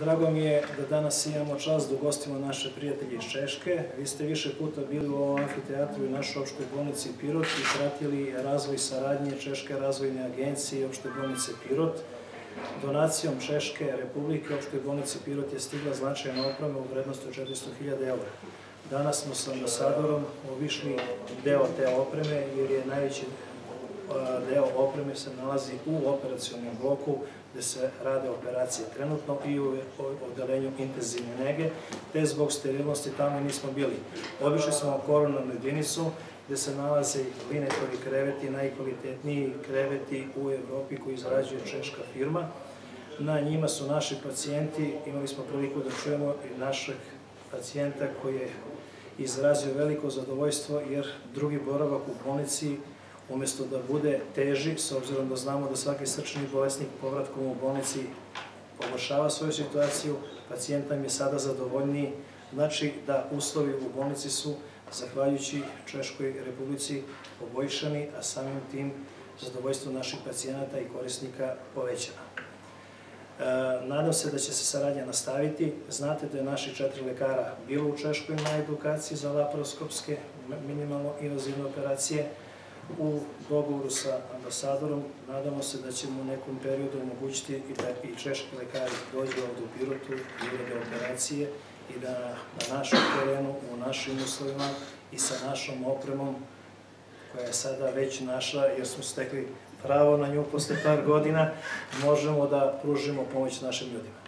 Drago mi je da danas imamo čast da ugostimo naše prijatelje iz Češke. Vi ste više puta bili u ovom amfiteatru i našoj opštoj bolnici Pirot i pratili razvoj saradnje Češke razvojne agencije i opštoj bolnice Pirot. Donacijom Češke republike opštoj bolnici Pirot je stigla značajna oprema u vrednosti od 400.000 eura. Danas smo sa ambasadorom obišli deo te opreme jer je najveći deo opreme se nalazi u operacijonom bloku gde se rade operacije trenutno i u odelenju intenzivne nege, te zbog sterilnosti tamo nismo bili. Obišli smo koronarnu jedinicu gde se nalaze Linetovi kreveti, najkvalitetniji kreveti u Evropi koji izrađuje češka firma. Na njima su naši pacijenti, imali smo priliku da čujemo i našeg pacijenta koji je izrazio veliko zadovoljstvo jer drugi boravak u bolnici umesto da bude teži, s obzirom da znamo da svaki srčani bolesnik povratkom u bolnici pogoršava svoju situaciju, pacijent nam je sada zadovoljniji, znači da uslovi u bolnici su, zahvaljujući Češkoj republici, poboljšani, a samim tim zadovoljstvo naših pacijenata i korisnika povećana. E, nadam se da će se saradnja nastaviti. Znate da je naši četiri lekara bilo u Češkoj na edukaciji za laparoskopske minimalno invazivne operacije, u dogovoru sa ambasadorom nadamo se da ćemo u nekom periodu omogućiti i da i češki lekari dođu ovde u Pirotu i urade operacije i da na našem terenu, u našim uslovima i sa našom opremom koja je sada već naša jer smo stekli pravo na nju posle par godina, možemo da pružimo pomoć našim ljudima.